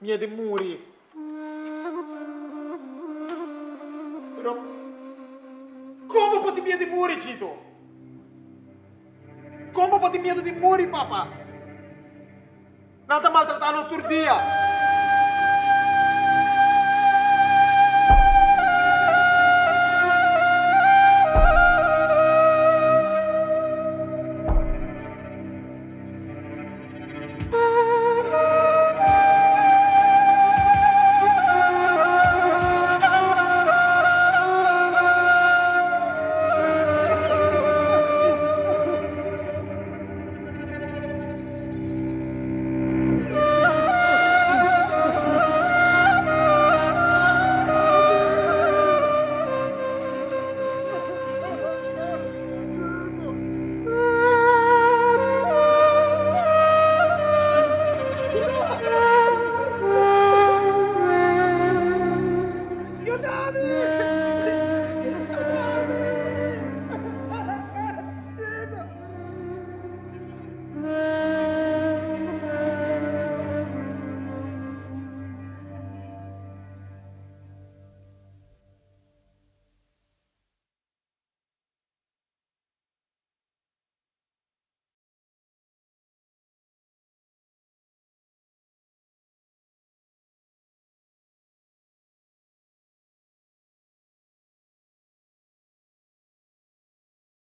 Mia de muri. Però... Come poti mia de muri, Cito? Come poti mia de muri, papà? Nata maltratar nostro dia.